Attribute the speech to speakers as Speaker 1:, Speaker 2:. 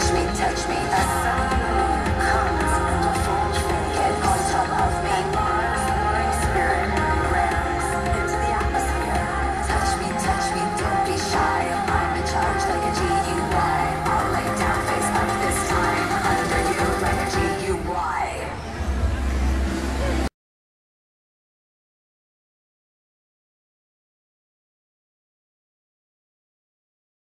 Speaker 1: touch me, touch me.